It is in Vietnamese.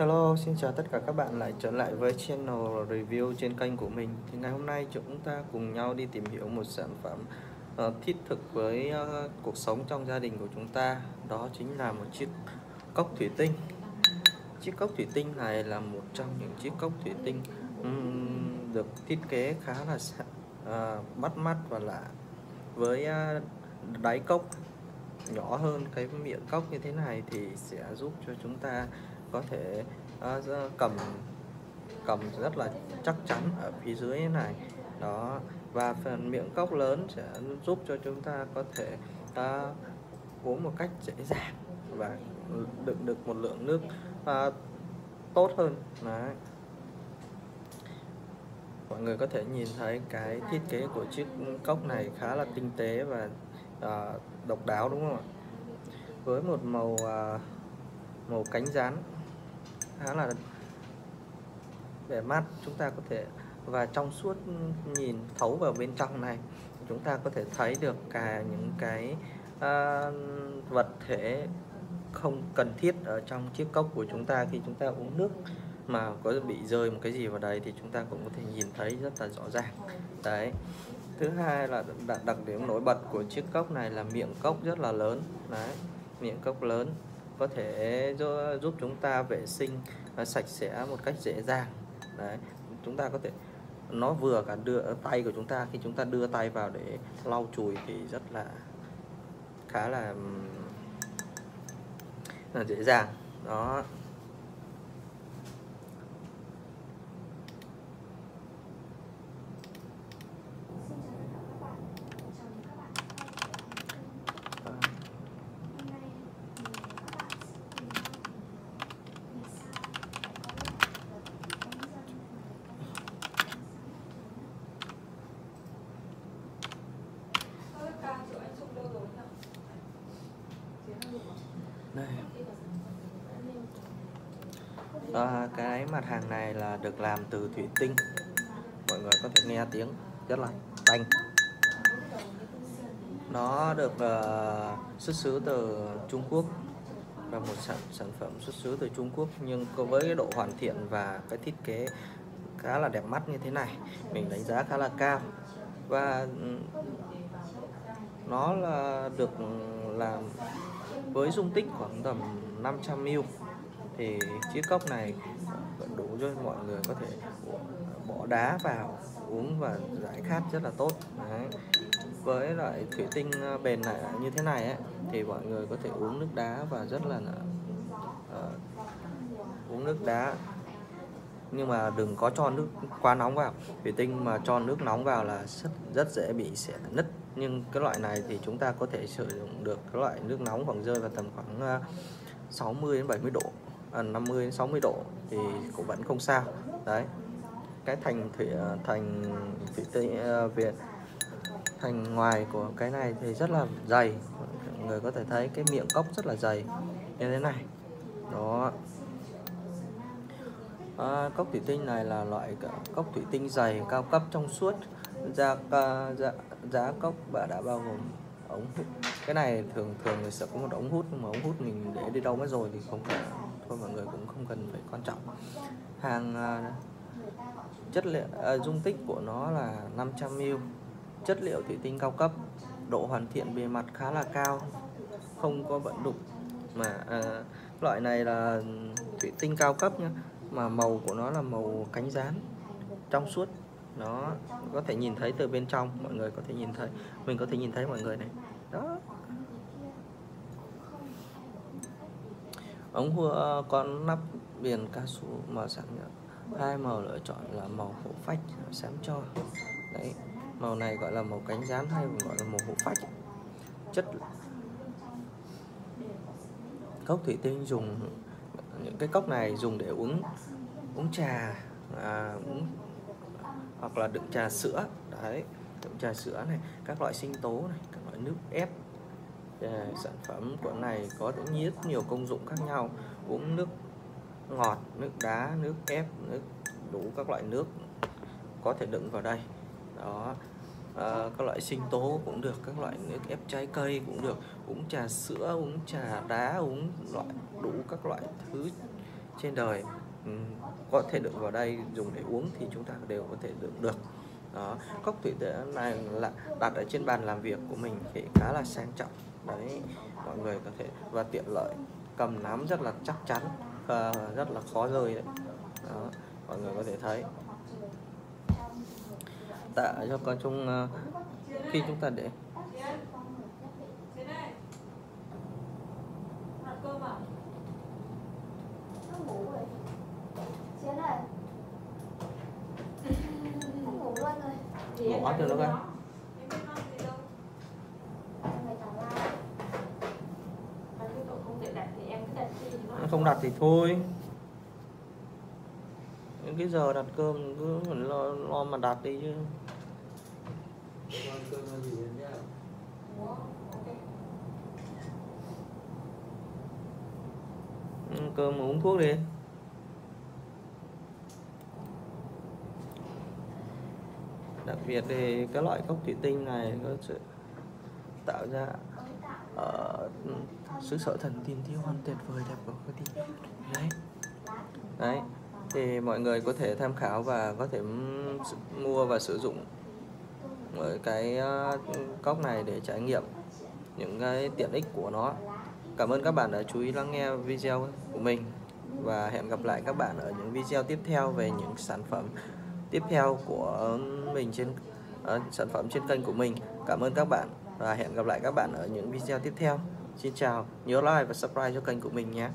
Hello, xin chào tất cả các bạn lại trở lại với channel review trên kênh của mình. Thì ngày hôm nay chúng ta cùng nhau đi tìm hiểu một sản phẩm uh, thiết thực với uh, cuộc sống trong gia đình của chúng ta. Đó chính là một chiếc cốc thủy tinh. Chiếc cốc thủy tinh này là một trong những chiếc cốc thủy tinh um, được thiết kế khá là uh, bắt mắt và lạ Với uh, đáy cốc. Nhỏ hơn cái miệng cốc như thế này thì sẽ giúp cho chúng ta có thể uh, cầm cầm rất là chắc chắn ở phía dưới này. Đó và phần miệng cốc lớn sẽ giúp cho chúng ta có thể uh, uống một cách dễ dàng và đựng được một lượng nước uh, tốt hơn. Đấy. mọi người có thể nhìn thấy cái thiết kế của chiếc cốc này khá là tinh tế và uh, độc đáo đúng không ạ? Với một màu uh, màu cánh rán khá là để mát chúng ta có thể và trong suốt nhìn thấu vào bên trong này chúng ta có thể thấy được cả những cái uh, vật thể không cần thiết ở trong chiếc cốc của chúng ta. Khi chúng ta uống nước mà có bị rơi một cái gì vào đây thì chúng ta cũng có thể nhìn thấy rất là rõ ràng. Đấy. Thứ hai là đặc, đặc điểm nổi bật của chiếc cốc này là miệng cốc rất là lớn. Đấy miệng cốc lớn có thể giúp chúng ta vệ sinh à, sạch sẽ một cách dễ dàng. Đấy, chúng ta có thể, nó vừa cả đưa ờ, tay của chúng ta, khi chúng ta đưa tay vào để lau chùi thì rất là, khá là là dễ dàng. Đó. Đây. À, cái mặt hàng này là được làm từ thủy tinh. Mọi người có thể nghe tiếng rất là tanh. Nó được uh, xuất xứ từ Trung Quốc là một sản sản phẩm xuất xứ từ Trung Quốc. Nhưng có với cái độ hoàn thiện và cái thiết kế khá là đẹp mắt như thế này mình đánh giá khá là cao. Và ừ, nó là được ừ, làm với dung tích khoảng tầm 500ml thì chiếc cốc này vẫn đủ cho mọi người có thể bỏ đá vào uống và giải khát rất là tốt. Đấy. với loại thủy tinh ờ, bền này như thế này ấy, thì mọi người có thể uống nước đá và rất là uh, uống nước đá. Nhưng mà đừng có cho nước quá nóng vào. Thủy tinh mà cho nước nóng vào là rất rất dễ bị sẽ nứt nhưng cái loại này thì chúng ta có thể sử dụng được cái loại nước nóng khoảng rơi vào tầm khoảng ờ, 60 đến 70 độ à, 50 đến 60 độ thì cũng vẫn không sao. Đấy. Cái thành thủy ờ, thành thủy tinh ờ, uh, việt thành ngoài của cái này thì rất là dày. Người có thể thấy cái miệng cốc rất là dày như thế này. Đó. À, cốc thủy tinh này là loại cốc thủy tinh dày cao cấp trong suốt da giá, giá cốc bà đã bao gồm ống hút. Cái này thường thường người sẽ có một ống hút nhưng mà ống hút mình để đi đâu mất rồi thì không cần. Thôi mọi người cũng không cần phải quan trọng. Hàng à, chất liệu à, dung tích của nó là 500 ml. Chất liệu thủy tinh cao cấp độ hoàn thiện bề mặt khá là cao không có vận đục. Mà à, loại này là thủy tinh cao cấp nhá mà màu của nó là màu cánh rán trong suốt nó có thể nhìn thấy từ bên trong mọi người có thể nhìn thấy mình có thể nhìn thấy mọi người này. Đó. Ống hua ờ, con nắp biển cao su màu sáng hai màu lựa chọn là màu hổ phách xám cho. Đấy màu này gọi là màu cánh rán hay gọi là màu hổ phách. Chất cốc thủy tinh dùng những cái cốc này dùng để uống uống trà à, uống hoặc là đựng trà sữa. Đấy đựng trà sữa này các loại sinh tố này các loại nước ép. À, sản phẩm của này có rất nhiều công dụng khác nhau. Uống nước ngọt nước đá nước ép nước đủ các loại nước có thể đựng vào đây. Đó à, các loại sinh tố cũng được các loại nước ép trái cây cũng được. Uống trà sữa uống trà đá uống loại đủ các loại thứ trên đời. Ừ, có thể đựng vào đây dùng để uống thì chúng ta đều có thể đựng được. Đó cốc thủy tế này là đặt ở trên bàn làm việc của mình thì khá là sang trọng. Đấy mọi người có thể và tiện lợi cầm nắm rất là chắc chắn và rất là khó rơi đấy. Đó, mọi người có thể thấy. Tạ cho con chung ờ, khi chúng ta để ngủ chưa đâu coi không đặt thì thôi. Những cái giờ đặt cơm cứ phải lo, lo mà đặt đi chứ. Ừ, cơm mà uống thuốc đi đặc biệt thì cái loại cốc thủy tinh này nó sẽ tạo ra ờ, sự xứ sở thần tiên tiêu hoàn tuyệt vời đẹp của cái đi đấy. Đấy. Thì mọi người có thể tham khảo và có thể mua và sử dụng với cái ờ, cốc này để trải nghiệm những cái tiện ích của nó. Cảm ơn các bạn đã chú ý lắng nghe video của mình và hẹn gặp lại các bạn ở những video tiếp theo về những sản phẩm tiếp theo của mình trên uh, sản phẩm trên kênh của mình. Cảm ơn các bạn và hẹn gặp lại các bạn ở những video tiếp theo. Xin chào nhớ like và subscribe cho kênh của mình nhé.